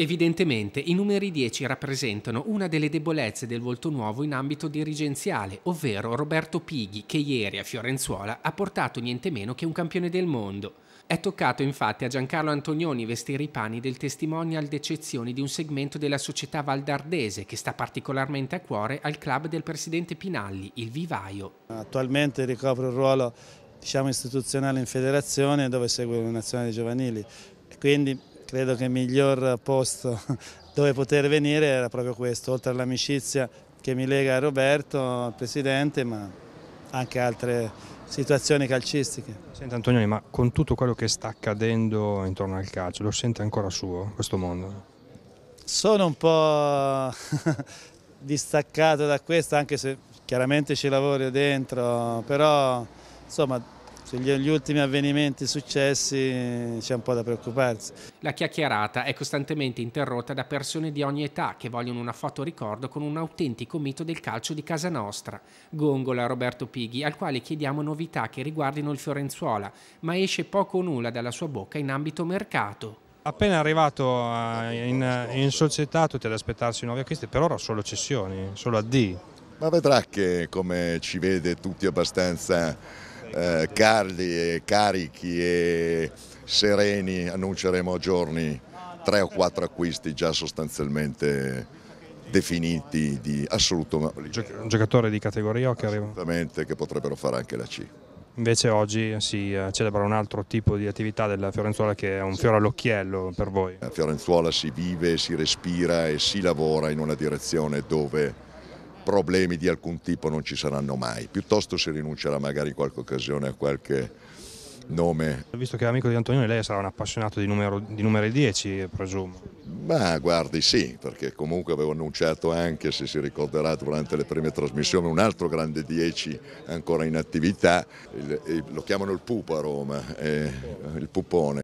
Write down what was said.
Evidentemente i numeri 10 rappresentano una delle debolezze del volto nuovo in ambito dirigenziale, ovvero Roberto Pighi, che ieri a Fiorenzuola ha portato niente meno che un campione del mondo. È toccato infatti a Giancarlo Antonioni vestire i panni del testimonial d'eccezione di un segmento della società valdardese che sta particolarmente a cuore al club del presidente Pinalli, il Vivaio. Attualmente ricopre un ruolo diciamo, istituzionale in federazione dove segue le nazionali giovanili, quindi credo che il miglior posto dove poter venire era proprio questo, oltre all'amicizia che mi lega a Roberto, al Presidente, ma anche altre situazioni calcistiche. Senta Antonioni, ma con tutto quello che sta accadendo intorno al calcio, lo sente ancora suo questo mondo? Sono un po' distaccato da questo, anche se chiaramente ci lavoro dentro, però insomma sugli ultimi avvenimenti successi c'è un po' da preoccuparsi. La chiacchierata è costantemente interrotta da persone di ogni età che vogliono una foto ricordo con un autentico mito del calcio di casa nostra. Gongola Roberto Pighi, al quale chiediamo novità che riguardino il Fiorenzuola, ma esce poco o nulla dalla sua bocca in ambito mercato. Appena arrivato in, in società tutti ad aspettarsi nuovi acquisti, per ora solo cessioni, solo a D. Ma vedrà che come ci vede tutti abbastanza eh, caldi e carichi e sereni annunceremo a giorni tre o quattro acquisti già sostanzialmente definiti di assoluto un giocatore di categoria o che arriva? Assolutamente che potrebbero fare anche la C. Invece oggi si eh, celebra un altro tipo di attività della Fiorenzuola che è un fiore all'occhiello per voi. A Fiorenzuola si vive, si respira e si lavora in una direzione dove problemi di alcun tipo non ci saranno mai, piuttosto si rinuncerà magari in qualche occasione a qualche nome. Visto che è amico di Antonio, lei sarà un appassionato di, numero, di numeri 10, presumo. Ma guardi sì, perché comunque avevo annunciato anche, se si ricorderà durante le prime trasmissioni, un altro grande 10 ancora in attività, il, il, lo chiamano il pupo a Roma, il pupone.